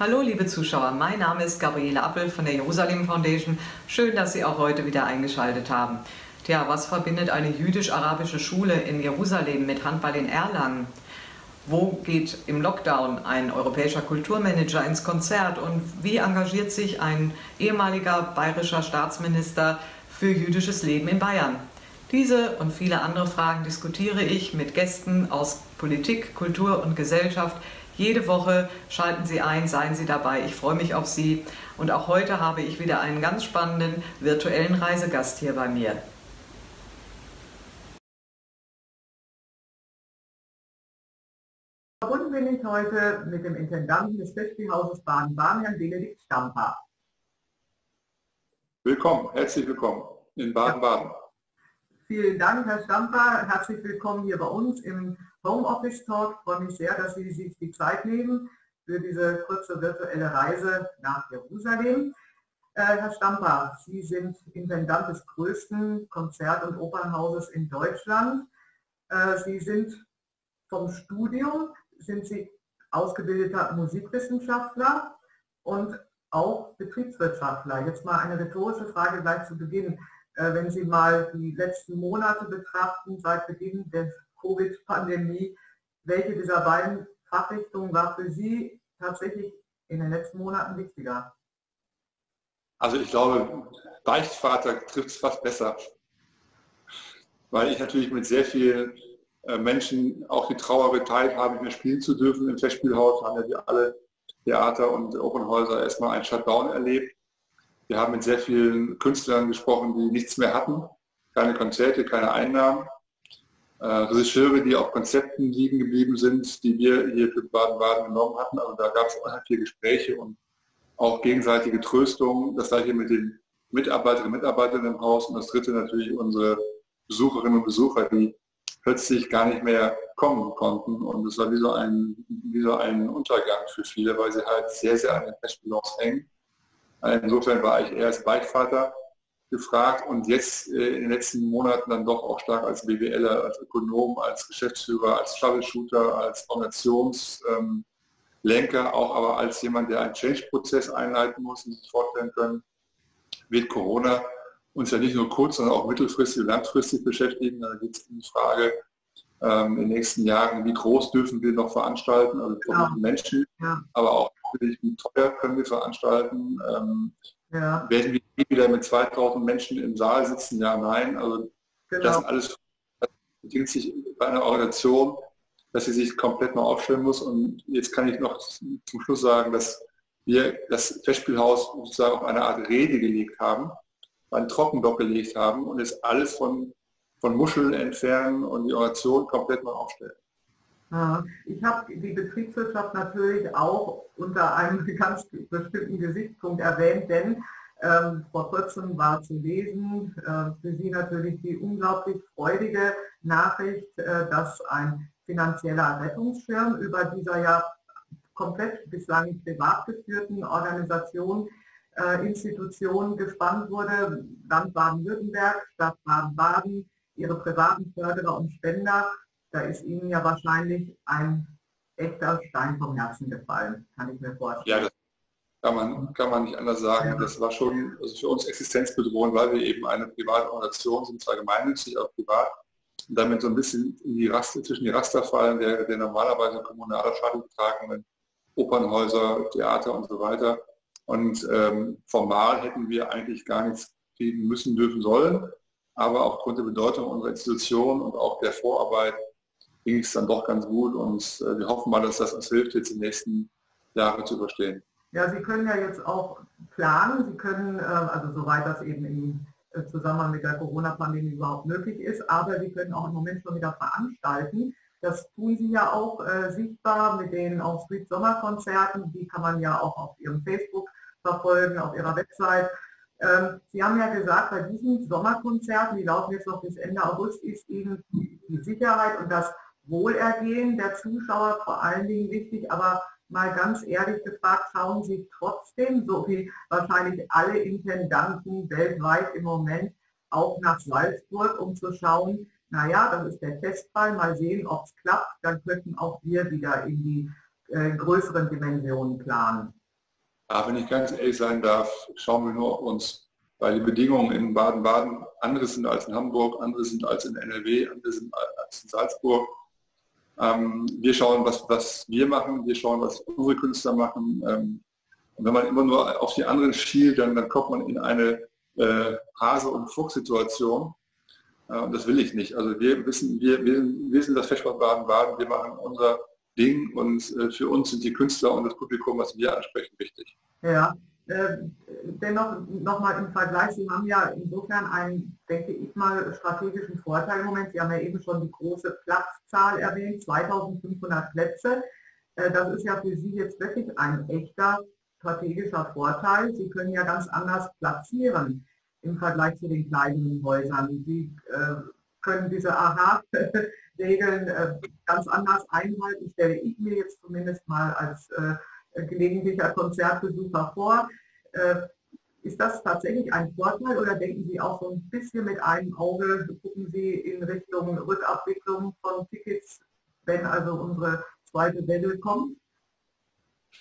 Hallo liebe Zuschauer, mein Name ist Gabriele Appel von der Jerusalem Foundation. Schön, dass Sie auch heute wieder eingeschaltet haben. Tja, was verbindet eine jüdisch-arabische Schule in Jerusalem mit Handball in Erlangen? Wo geht im Lockdown ein europäischer Kulturmanager ins Konzert und wie engagiert sich ein ehemaliger bayerischer Staatsminister für jüdisches Leben in Bayern? Diese und viele andere Fragen diskutiere ich mit Gästen aus Politik, Kultur und Gesellschaft jede Woche schalten Sie ein, seien Sie dabei. Ich freue mich auf Sie. Und auch heute habe ich wieder einen ganz spannenden virtuellen Reisegast hier bei mir. Verbunden bin ich heute mit dem Intendanten des Festspielhauses Baden-Baden, Herrn Benedikt Stamper. Willkommen, herzlich willkommen in Baden-Baden. Vielen Dank, Herr Stamper. Herzlich willkommen hier bei uns im Homeoffice Talk. Ich freue mich sehr, dass Sie sich die Zeit nehmen für diese kurze virtuelle Reise nach Jerusalem. Äh, Herr Stamper, Sie sind Intendant des größten Konzert- und Opernhauses in Deutschland. Äh, Sie sind vom Studium, sind Sie ausgebildeter Musikwissenschaftler und auch Betriebswirtschaftler. Jetzt mal eine rhetorische Frage gleich zu Beginn. Äh, wenn Sie mal die letzten Monate betrachten, seit Beginn des Covid-Pandemie. Welche dieser beiden Fachrichtungen war für Sie tatsächlich in den letzten Monaten wichtiger? Also ich glaube, Beichtvater trifft es fast besser, weil ich natürlich mit sehr vielen äh, Menschen auch die Trauer geteilt habe, mehr spielen zu dürfen im Festspielhaus. Haben ja alle Theater und Opernhäuser erstmal einen Shutdown erlebt. Wir haben mit sehr vielen Künstlern gesprochen, die nichts mehr hatten, keine Konzerte, keine Einnahmen äh, Regisseure, die auf Konzepten liegen geblieben sind, die wir hier für Baden-Baden genommen hatten. Also da gab es unheimlich viele Gespräche und auch gegenseitige Tröstung. Das gleiche mit den Mitarbeiterinnen und Mitarbeitern im Haus und das dritte natürlich unsere Besucherinnen und Besucher, die plötzlich gar nicht mehr kommen konnten. Und es war wie so ein, wie so ein Untergang für viele, weil sie halt sehr, sehr an den Festspielhaus hängen. Insofern war ich eher als Beichtvater gefragt und jetzt äh, in den letzten Monaten dann doch auch stark als BWLer, als Ökonom, als Geschäftsführer, als Troubleshooter, als Organisationslenker, ähm, auch aber als jemand, der einen Change-Prozess einleiten muss und sich vorstellen können, wird Corona uns ja nicht nur kurz, sondern auch mittelfristig und langfristig beschäftigen. Da geht es um die Frage, ähm, in den nächsten Jahren, wie groß dürfen wir noch veranstalten, also ja. Menschen, ja. aber auch wie teuer können wir veranstalten, ähm, ja. Werden wir wieder mit 2000 Menschen im Saal sitzen? Ja, nein. Also genau. das alles das bedingt sich bei einer Organisation, dass sie sich komplett neu aufstellen muss. Und jetzt kann ich noch zum Schluss sagen, dass wir das Festspielhaus sozusagen auf eine Art Rede gelegt haben, einen Trockendock gelegt haben und es alles von, von Muscheln entfernen und die Organisation komplett neu aufstellen. Ich habe die Betriebswirtschaft natürlich auch unter einem ganz bestimmten Gesichtspunkt erwähnt, denn ähm, vor kurzem war zu lesen, äh, für Sie natürlich die unglaublich freudige Nachricht, äh, dass ein finanzieller Rettungsschirm über dieser ja komplett bislang privat geführten Organisation, äh, Institution gespannt wurde. Land Baden-Württemberg, Stadt Baden-Baden, ihre privaten Förderer und Spender da ist Ihnen ja wahrscheinlich ein echter Stein vom Herzen gefallen, kann ich mir vorstellen. Ja, das kann man, kann man nicht anders sagen. Ja. Das war schon also für uns existenzbedrohend, weil wir eben eine private Organisation sind, zwar gemeinnützig, aber privat, und damit so ein bisschen in die Raster, zwischen die Raster fallen, der, der normalerweise kommunale Schaden tragenden Opernhäuser, Theater und so weiter. Und ähm, formal hätten wir eigentlich gar nichts kriegen müssen, dürfen sollen. Aber aufgrund der Bedeutung unserer Institution und auch der Vorarbeit ging es dann doch ganz gut und äh, wir hoffen mal, dass das uns hilft, jetzt die nächsten Jahre zu überstehen. Ja, Sie können ja jetzt auch planen, Sie können, äh, also soweit das eben im äh, Zusammenhang mit der Corona-Pandemie überhaupt möglich ist, aber Sie können auch im Moment schon wieder veranstalten. Das tun Sie ja auch äh, sichtbar mit den auf Street Sommerkonzerten, die kann man ja auch auf Ihrem Facebook verfolgen, auf Ihrer Website. Ähm, Sie haben ja gesagt, bei diesen Sommerkonzerten, die laufen jetzt noch bis Ende August, ist Ihnen die Sicherheit und das Wohlergehen der Zuschauer vor allen Dingen wichtig, aber mal ganz ehrlich gefragt, schauen Sie trotzdem, so wie wahrscheinlich alle Intendanten weltweit im Moment, auch nach Salzburg, um zu schauen, naja, das ist der Testfall, mal sehen, ob es klappt, dann könnten auch wir wieder in die äh, größeren Dimensionen planen. Aber wenn ich ganz ehrlich sein darf, schauen wir nur uns, weil die Bedingungen in Baden-Baden andere sind als in Hamburg, andere sind als in NRW, andere sind als in Salzburg. Ähm, wir schauen, was, was wir machen, wir schauen, was unsere Künstler machen. Ähm, und wenn man immer nur auf die anderen schielt, dann, dann kommt man in eine äh, Hase- und Fuchssituation. Äh, und das will ich nicht. Also wir wissen, wir, wir, wir sind das Festbad Baden-Baden, wir machen unser Ding und äh, für uns sind die Künstler und das Publikum, was wir ansprechen, wichtig. Ja, dennoch nochmal im Vergleich, Sie haben ja insofern einen, denke ich mal, strategischen Vorteil im Moment. Sie haben ja eben schon die große Platzzahl erwähnt, 2500 Plätze. Äh, das ist ja für Sie jetzt wirklich ein echter strategischer Vorteil. Sie können ja ganz anders platzieren im Vergleich zu den kleinen Häusern. Sie äh, können diese Aha-Regeln äh, ganz anders einhalten, stelle ich mir jetzt zumindest mal als äh, gelegentlicher Konzertbesucher vor. Äh, ist das tatsächlich ein Vorteil oder denken Sie auch so ein bisschen mit einem Auge, gucken Sie in Richtung Rückabwicklung von Tickets, wenn also unsere zweite Welle kommt?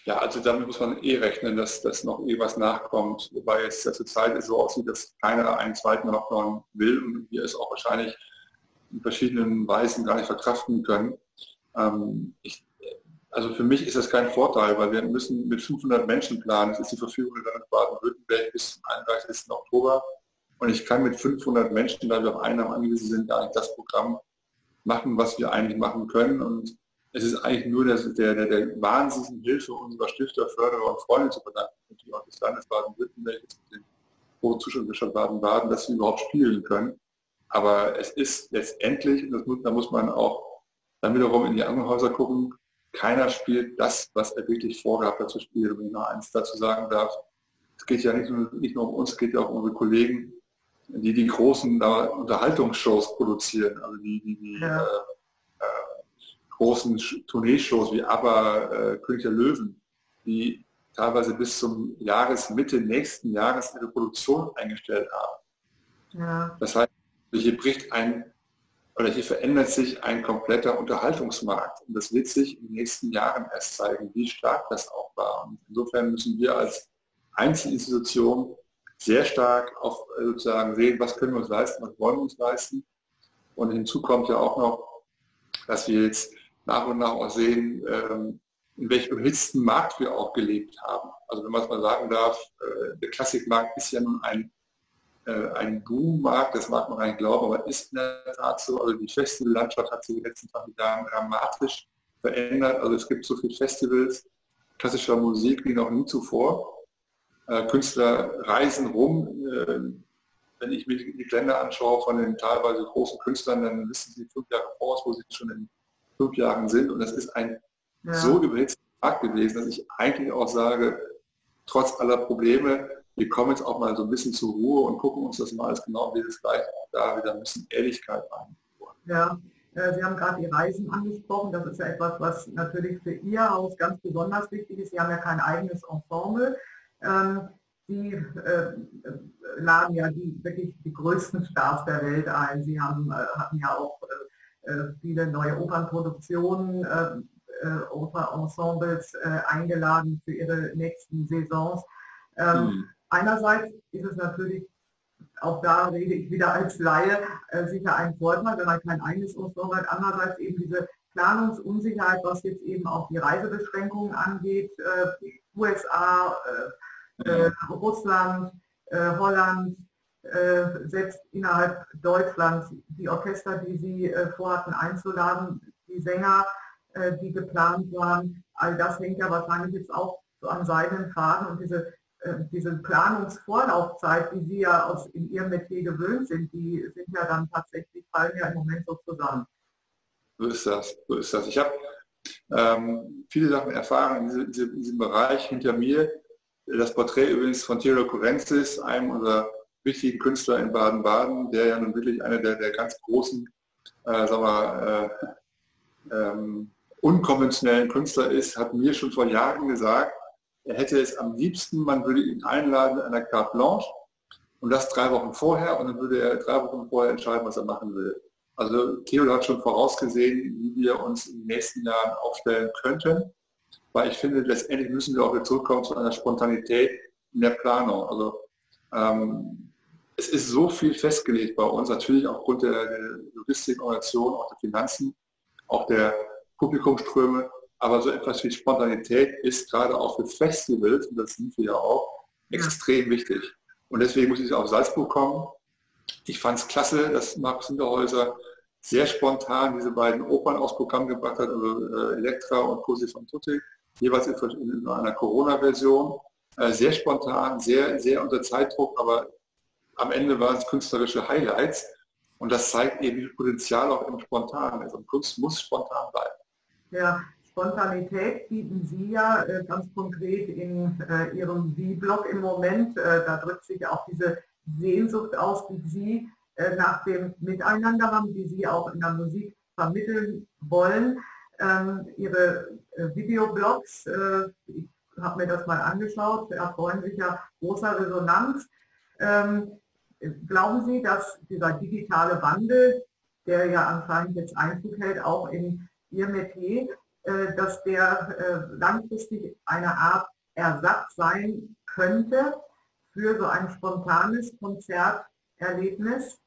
Ja, also damit muss man eh rechnen, dass, dass noch eh was nachkommt. Wobei jetzt zur Zeit es so aussieht, dass keiner einen zweiten Lockdown will und wir es auch wahrscheinlich in verschiedenen Weisen gar nicht verkraften können. Ähm, ich, also für mich ist das kein Vorteil, weil wir müssen mit 500 Menschen planen. Das ist die Verfügung in Baden-Württemberg bis zum 31. Oktober. Und ich kann mit 500 Menschen, da wir auf Einnahmen angewiesen sind, gar nicht das Programm machen, was wir eigentlich machen können. Und es ist eigentlich nur der, der, der, der wahnsinnigen Hilfe unserer Stifter, Förderer und Freunde zu verdanken, natürlich auch des Landes Baden-Württemberg, den Hochzuschauerstadt Baden-Baden, dass wir überhaupt spielen können. Aber es ist letztendlich, und das da muss man auch dann wiederum in die anderen Häuser gucken, keiner spielt das, was er wirklich vorgehabt hat zu spielen. Wenn ich noch eins dazu sagen darf, es geht ja nicht nur, nicht nur um uns, es geht ja auch um unsere Kollegen, die die großen Unterhaltungsshows produzieren, also die, die, die ja. äh, großen Tourneeshows wie ABBA, äh, König der Löwen, die teilweise bis zum Jahresmitte nächsten Jahres ihre Produktion eingestellt haben. Ja. Das heißt, hier bricht ein oder hier verändert sich ein kompletter Unterhaltungsmarkt. Und das wird sich in den nächsten Jahren erst zeigen, wie stark das auch war. Und insofern müssen wir als Einzelinstitution sehr stark auf äh, sozusagen sehen, was können wir uns leisten, was wollen wir uns leisten. Und hinzu kommt ja auch noch, dass wir jetzt nach und nach auch sehen, ähm, in welchem überhitzten Markt wir auch gelebt haben. Also wenn man es mal sagen darf, äh, der Klassikmarkt ist ja nun ein, ein Boommarkt, das mag man eigentlich glauben, aber ist in der Tat so. Also die Festivallandschaft hat sich in den letzten 20 Jahren dramatisch verändert. Also es gibt so viele Festivals klassischer Musik wie noch nie zuvor. Äh, Künstler reisen rum. wenn ich mir die Länder anschaue von den teilweise großen Künstlern, dann wissen sie fünf Jahre voraus, wo sie schon in fünf Jahren sind. Und das ist ein ja. so überhitzter Markt gewesen, dass ich eigentlich auch sage, trotz aller Probleme, wir kommen jetzt auch mal so ein bisschen zur Ruhe und gucken uns das mal als genau wie das gleich auch da wieder ein bisschen Ehrlichkeit rein. Ja, äh, Sie haben gerade die Reisen angesprochen. Das ist ja etwas, was natürlich für Ihr Haus ganz besonders wichtig ist. Sie haben ja kein eigenes Ensemble. Ähm, Sie äh, laden ja die, wirklich die größten Stars der Welt ein. Sie haben, äh, hatten ja auch viele neue Opernproduktionen, Operensembles eingeladen für ihre nächsten Saisons. Ähm, mhm. Einerseits ist es natürlich, auch da rede ich wieder als Laie, sicher ein Vorteil, wenn man kein eigenes Ensemble hat. Andererseits eben diese Planungsunsicherheit, was jetzt eben auch die Reisebeschränkungen angeht, USA, ja. Russland, Holland, äh, selbst innerhalb Deutschlands die Orchester, die Sie äh, vorhatten einzuladen, die Sänger, äh, die geplant waren, all das hängt ja wahrscheinlich jetzt auch so an seinen Faden und diese, diese Planungsvorlaufzeit, die Sie ja aus in Ihrem Metier gewöhnt sind, die sind ja dann tatsächlich, fallen ja im Moment so zusammen. So ist das, so ist das. Ich habe ähm, viele Sachen erfahren in diesem, in diesem, Bereich hinter mir. Das Porträt übrigens von Thierry Curenzis, einem unserer wichtigen Künstler in Baden-Baden, der ja nun wirklich einer der, der ganz großen, äh, sagen wir, äh, ähm, unkonventionellen Künstler ist, hat mir schon vor Jahren gesagt, er hätte es am liebsten, man würde ihn einladen in einer Carte Blanche und das drei Wochen vorher und dann würde er drei Wochen vorher entscheiden, was er machen will. Also Theo hat schon vorausgesehen, wie wir uns in den nächsten Jahren aufstellen könnten. weil ich finde, letztendlich müssen wir auch wieder zurückkommen zu einer Spontanität in der Planung. Also ähm, es ist so viel festgelegt bei uns, natürlich aufgrund der, der Logistik, Organisation, auch der Finanzen, auch der Publikumströme, aber so etwas wie Spontanität ist gerade auch für Festivals, und das sind wir ja auch, extrem wichtig. Und deswegen muss ich auf Salzburg kommen. Ich fand es klasse, dass Markus Hinterhäuser sehr spontan diese beiden Opern aus Programm gebracht hat, also äh, Elektra und Cosi von Tutti, jeweils in, in einer Corona-Version. Äh, sehr spontan, sehr, sehr unter Zeitdruck, aber am Ende waren es künstlerische Highlights. Und das zeigt eben, wie Potenzial auch im Spontan ist. Und Kunst muss spontan bleiben. Ja, Spontanität bieten Sie ja äh, ganz konkret in äh, Ihrem V-Blog im Moment. Äh, da drückt sich auch diese Sehnsucht aus, die Sie nach dem Miteinander haben, die Sie auch in der Musik vermitteln wollen. Ähm, Ihre Videoblogs, ich habe mir das mal angeschaut, erfreuen sich ja großer Resonanz. Ähm, glauben Sie, dass dieser digitale Wandel, der ja anscheinend jetzt Einzug hält, auch in Ihr Metier, dass der äh, langfristig eine Art Ersatz sein könnte für so ein spontanes Konzerterlebnis?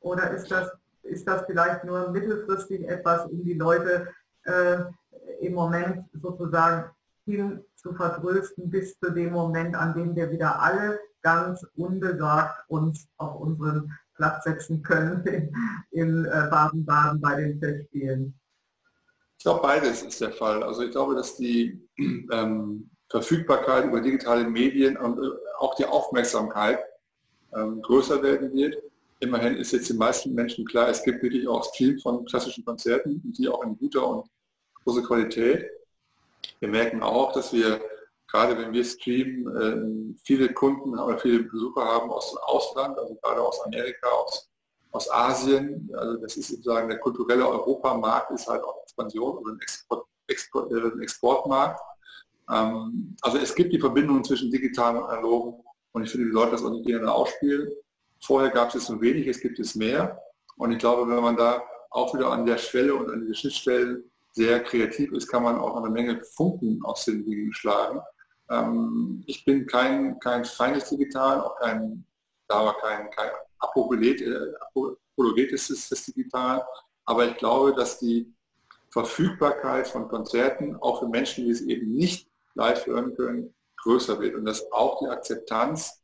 Oder ist das, ist das vielleicht nur mittelfristig etwas, um die Leute äh, im Moment sozusagen hin zu vertrösten bis zu dem Moment, an dem wir wieder alle ganz unbesorgt uns auf unseren Platz setzen können in äh, Baden-Baden bei den Festspielen? Ich glaube, beides ist der Fall. Also ich glaube, dass die ähm, Verfügbarkeit über digitale Medien und äh, auch die Aufmerksamkeit ähm, größer werden wird. Immerhin ist jetzt den meisten Menschen klar, es gibt wirklich auch Streams von klassischen Konzerten, die auch in guter und großer Qualität. Wir merken auch, dass wir, gerade wenn wir streamen, ähm, viele Kunden oder viele Besucher haben aus dem Ausland, also gerade aus Amerika, aus aus Asien. Also das ist sozusagen der kulturelle Europamarkt ist halt auch Expansion oder ein, Export, Export, äh, Exportmarkt. Ähm, also es gibt die Verbindung zwischen digital und analog und ich finde, die Leute das auch nicht gerne ausspielen. Vorher gab es jetzt so wenig, es gibt es mehr. Und ich glaube, wenn man da auch wieder an der Schwelle und an den Schnittstellen sehr kreativ ist, kann man auch eine Menge Funken aus den Dingen schlagen. Ähm, ich bin kein, kein feines Digital, auch kein, da kein, kein Apologet, äh, Apologet ist das digital, aber ich glaube, dass die Verfügbarkeit von Konzerten auch für Menschen, die es eben nicht live hören können, größer wird und dass auch die Akzeptanz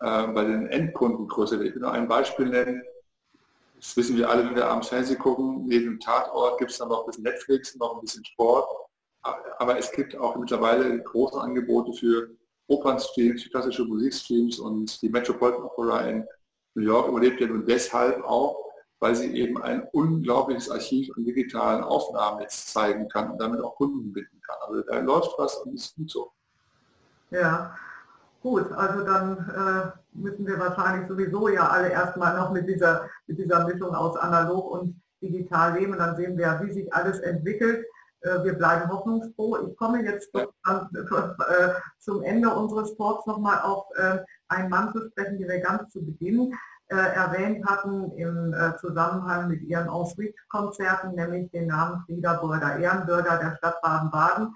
äh, bei den Endkunden größer wird. Ich will nur ein Beispiel nennen. Das wissen wir alle, wenn wir abends Fernsehen gucken. Neben dem Tatort gibt es dann noch ein bisschen Netflix, noch ein bisschen Sport. Aber es gibt auch mittlerweile große Angebote für Opernstreams, für klassische Musikstreams und die Metropolitan Opera in New York überlebt ja nun deshalb auch, weil sie eben ein unglaubliches Archiv an digitalen Aufnahmen jetzt zeigen kann und damit auch Kunden binden kann. Also da läuft was und ist gut so. Ja, gut, also dann äh, müssen wir wahrscheinlich sowieso ja alle erstmal noch mit dieser, mit dieser Mischung aus analog und digital leben und dann sehen wir, wie sich alles entwickelt. Äh, wir bleiben hoffnungsfroh. Ich komme jetzt ja. äh, zum Ende unseres Talks nochmal auf äh, einen Mann zu sprechen, den wir ganz zu Beginn erwähnt hatten im äh, Zusammenhang mit ihren Ensuite-Konzerten, nämlich den Namen Frieda Beuder, Ehrenbürger der Stadt Baden-Baden.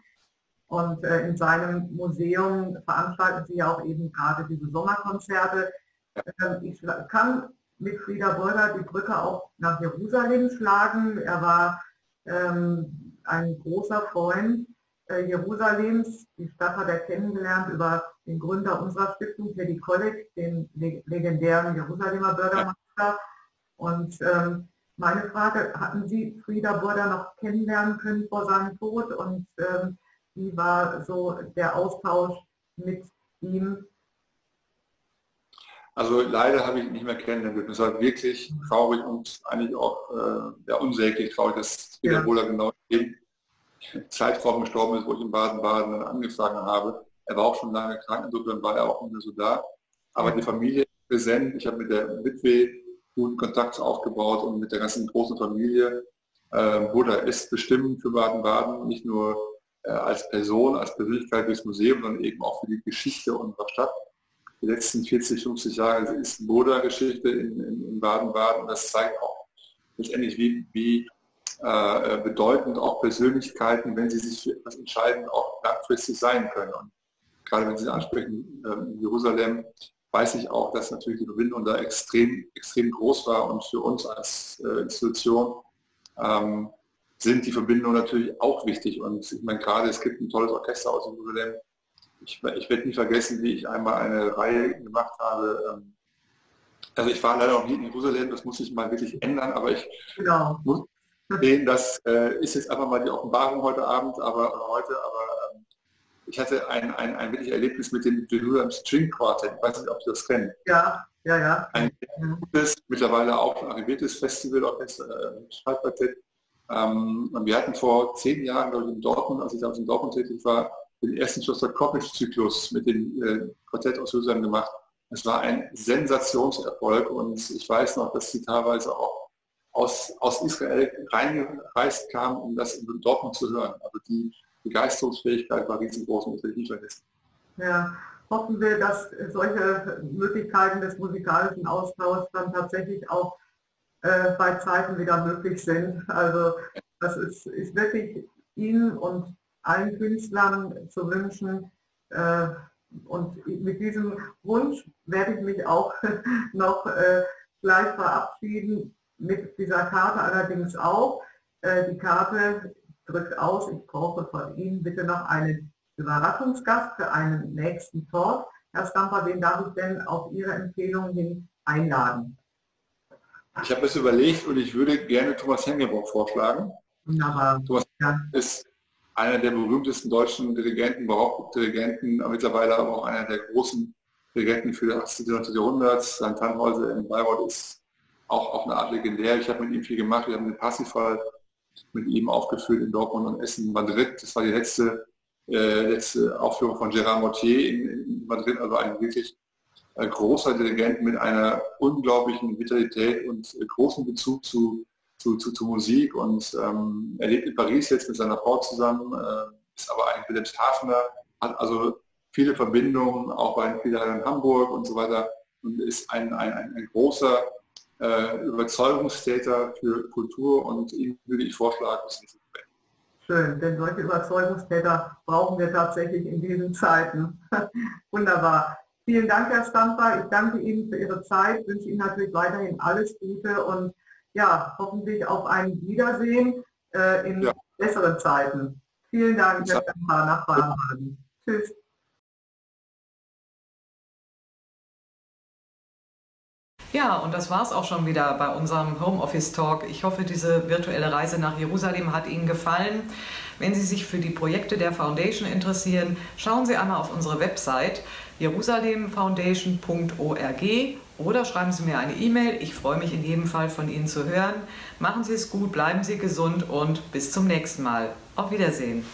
Und äh, in seinem Museum veranstalten sie ja auch eben gerade diese Sommerkonzerte. Ähm, ich kann mit Frieda Beuder die Brücke auch nach Jerusalem schlagen. Er war ähm, ein großer Freund äh, Jerusalems. Die Stadt hat er kennengelernt über den Gründer unserer Stiftung, Teddy Kollek, den legendären Jerusalemer Bürgermeister. Und ähm, meine Frage, hatten Sie Frieda Burda noch kennenlernen können vor seinem Tod und ähm, wie war so der Austausch mit ihm? Also leider habe ich ihn nicht mehr kennenlernen Es war wirklich traurig und eigentlich auch äh, ja, unsäglich traurig, dass Frieda ja. Burda genau in dem Zeitraum gestorben ist, wo ich in Baden-Baden angefangen habe. Er war auch schon lange krank, insofern war er auch nicht mehr so da. Aber die Familie ist präsent. Ich habe mit der Witwe guten Kontakt aufgebaut und mit der ganzen großen Familie. Äh, Buddha ist bestimmt für Baden-Baden, nicht nur äh, als Person, als Persönlichkeit fürs Museum, sondern eben auch für die Geschichte unserer Stadt. Die letzten 40, 50 Jahre ist Buddha-Geschichte in Baden-Baden. Das zeigt auch letztendlich, wie, wie äh, bedeutend, auch Persönlichkeiten, wenn sie sich für etwas entscheiden, auch langfristig sein können. Und gerade wenn Sie ansprechen, äh, Jerusalem, weiß ich auch, dass natürlich die Verbindung da extrem, extrem groß war und für uns als äh, Institution ähm, sind die Verbindungen natürlich auch wichtig. Und ich meine, gerade es gibt ein tolles Orchester aus Jerusalem. Ich, ich werde nie vergessen, wie ich einmal eine Reihe gemacht habe. Ähm, also ich war leider noch nie in Jerusalem, das muss ich mal wirklich ändern, aber ich genau. muss sehen, das äh, ist jetzt einfach mal die Offenbarung heute Abend, aber heute, aber ähm, ich hatte ein, ein, ein wirklich Erlebnis mit dem Jerusalem String Quartet. Ich weiß nicht, ob Sie das kennen. Ja, ja, ja. Ein gutes, mittlerweile auch arriviertes Festival, Orchester, äh, Schallquartett. Ähm, wir hatten vor zehn Jahren, glaube ich, in Dortmund, als ich damals in Dortmund tätig war, den ersten Shostakovich-Zyklus mit dem äh, Quartett aus Jerusalem gemacht. Es war ein Sensationserfolg und ich weiß noch, dass sie teilweise auch aus, aus Israel reingereist kamen, um das in Dortmund zu hören. Also die Begeisterungsfähigkeit war riesengroß und das nicht vergessen. Ja, hoffen wir, dass solche Möglichkeiten des musikalischen Austauschs dann tatsächlich auch äh, bei Zeiten wieder möglich sind. Also das ist, ist wirklich Ihnen und allen Künstlern zu wünschen. Äh, und mit diesem Wunsch werde ich mich auch noch äh, gleich verabschieden, mit dieser Karte allerdings auch. Äh, die Karte drückt aus, ich brauche von Ihnen bitte noch einen Überraschungsgast für einen nächsten Talk. Herr Stamper, wen darf ich denn auf Ihre Empfehlung hin einladen? Ich habe es überlegt und ich würde gerne Thomas Hengeborg vorschlagen. Wunderbar. Thomas ja. ist einer der berühmtesten deutschen Dirigenten, Barockdirigenten, mittlerweile aber auch einer der großen Dirigenten für das 18. Jahrhundert. Sein Tannhäuser in Bayreuth ist auch auf eine Art legendär. Ich habe mit ihm viel gemacht. Wir haben den Parsifal mit ihm aufgeführt in Dortmund und Essen, Madrid. Das war die letzte, äh, letzte Aufführung von Gérard Mortier in, in Madrid, also ein wirklich äh, großer Dirigent mit einer unglaublichen Vitalität und äh, großen Bezug zu, zu, zu, zu Musik und ähm, er lebt in Paris jetzt mit seiner Frau zusammen, äh, ist aber ein Wilhelmshavener, hat also viele Verbindungen, auch bei den in Hamburg und so weiter und ist ein, ein, ein, ein großer äh, Überzeugungstäter für Kultur und ihm würde ich vorschlagen, das zu Schön, denn solche Überzeugungstäter brauchen wir tatsächlich in diesen Zeiten. Wunderbar. Vielen Dank, Herr Stamper. Ich danke Ihnen für Ihre Zeit, wünsche Ihnen natürlich weiterhin alles Gute und ja, hoffentlich auf ein Wiedersehen äh, in ja. besseren Zeiten. Vielen Dank, Herr Stamper, nach Baden. Tschüss. Ja, und das war es auch schon wieder bei unserem Homeoffice Talk. Ich hoffe, diese virtuelle Reise nach Jerusalem hat Ihnen gefallen. Wenn Sie sich für die Projekte der Foundation interessieren, schauen Sie einmal auf unsere Website jerusalemfoundation.org oder schreiben Sie mir eine E-Mail. Ich freue mich in jedem Fall von Ihnen zu hören. Machen Sie es gut, bleiben Sie gesund und bis zum nächsten Mal. Auf Wiedersehen.